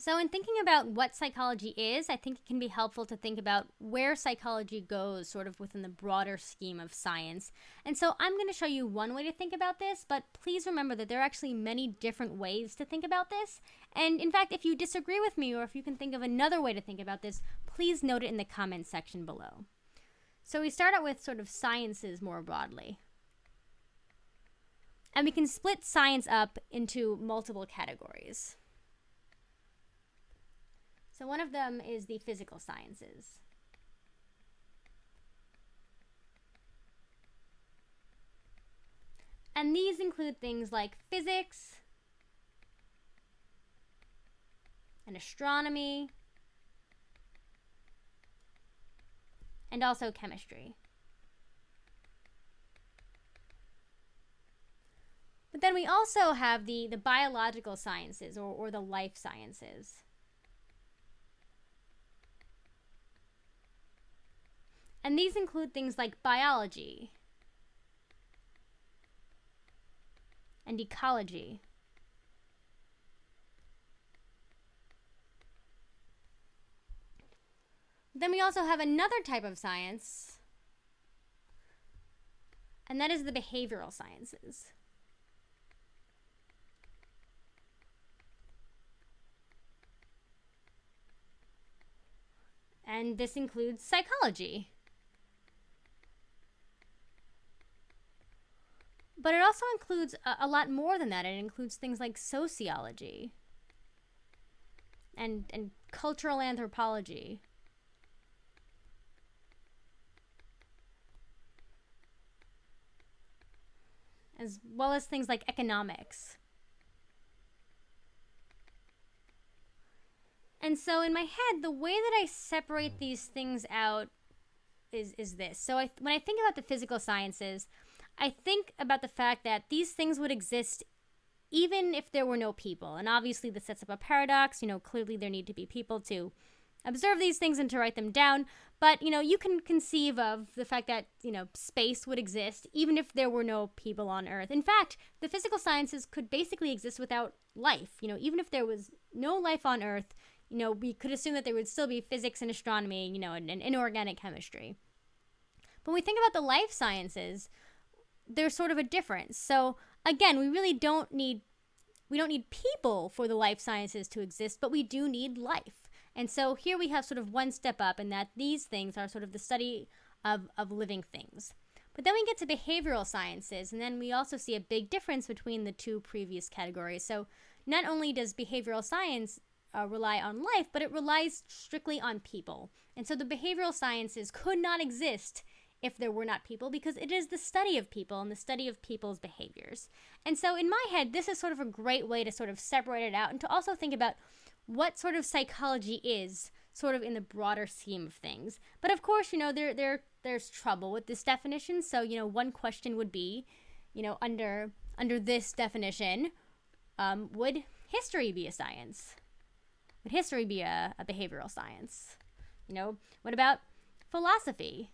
So, in thinking about what psychology is, I think it can be helpful to think about where psychology goes, sort of within the broader scheme of science. And so, I'm going to show you one way to think about this, but please remember that there are actually many different ways to think about this. And in fact, if you disagree with me or if you can think of another way to think about this, please note it in the comments section below. So, we start out with sort of sciences more broadly. And we can split science up into multiple categories. So one of them is the physical sciences. And these include things like physics and astronomy and also chemistry. But then we also have the, the biological sciences or, or the life sciences. And these include things like biology and ecology. Then we also have another type of science, and that is the behavioral sciences. And this includes psychology. But it also includes a, a, lot more than that. It includes things like sociology and, and cultural anthropology. As well as things like economics. And so in my head, the way that I separate these things out is is this. So I, when I think about the physical sciences, I think about the fact that these things would exist even if there were no people. And obviously, this sets up a paradox. You know, clearly there need to be people to observe these things and to write them down. But, you know, you can conceive of the fact that, you know, space would exist even if there were no people on Earth. In fact, the physical sciences could basically exist without life. You know, even if there was no life on Earth, you know, we could assume that there would still be physics and astronomy, you know, and, and inorganic chemistry. But when we think about the life sciences, there's sort of a difference. So again, we really don't need we don't need people for the life sciences to exist, but we do need life. And so here we have sort of one step up in that these things are sort of the study of, of living things. But then we get to behavioral sciences, and then we also see a big difference between the two previous categories. So not only does behavioral science uh, rely on life, but it relies strictly on people. And so the behavioral sciences could not exist if there were not people because it is the study of people and the study of people's behaviors. And so, in my head, this is sort of a great way to sort of separate it out and to also think about what sort of psychology is sort of in the broader scheme of things. But of course, you know, there there there's trouble with this definition. So, you know, one question would be, you know, under under this definition, um, would history be a science? Would history be a, a behavioral science? You know, what about philosophy?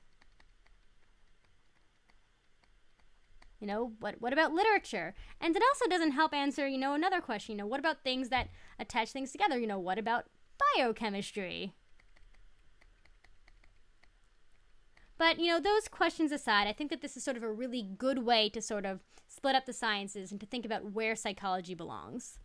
You know, what what about literature? And it also doesn't help answer, you know, another question, you know, what about things that attach things together? You know, what about biochemistry? But, you know, those questions aside, I think that this is sort of a really good way to sort of split up the sciences and to think about where psychology belongs.